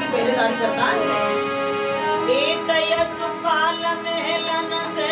की पहरेदारी करता है। सुपाल मेलन से